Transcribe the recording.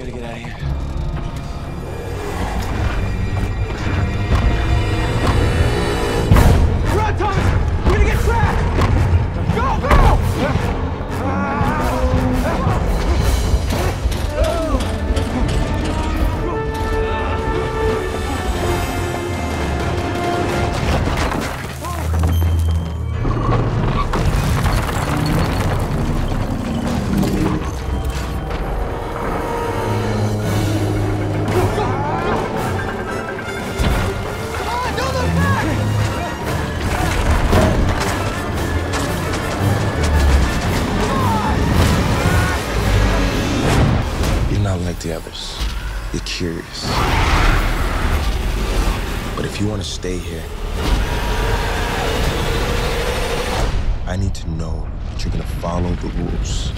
gotta get out of here. Like the others. You're curious. But if you want to stay here, I need to know that you're gonna follow the rules.